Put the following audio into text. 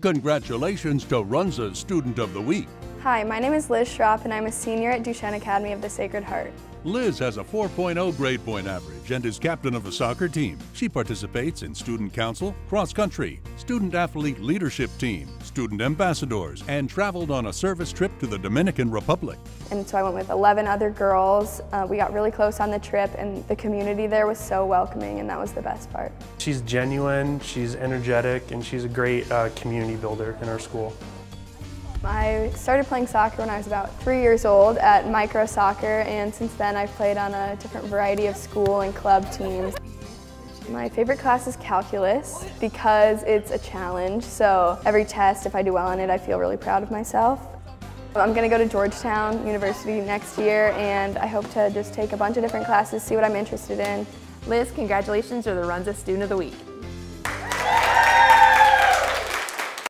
Congratulations to Runza Student of the Week. Hi, my name is Liz Schropp and I'm a senior at Duchesne Academy of the Sacred Heart. Liz has a 4.0 grade point average and is captain of the soccer team. She participates in student council, cross country, student athlete leadership team, student ambassadors, and traveled on a service trip to the Dominican Republic. And so I went with 11 other girls. Uh, we got really close on the trip and the community there was so welcoming and that was the best part. She's genuine, she's energetic, and she's a great uh, community builder in our school. I started playing soccer when I was about three years old at micro soccer and since then I've played on a different variety of school and club teams. My favorite class is calculus because it's a challenge so every test if I do well on it I feel really proud of myself. I'm going to go to Georgetown University next year and I hope to just take a bunch of different classes, see what I'm interested in. Liz, congratulations, you're the Runza Student of the Week.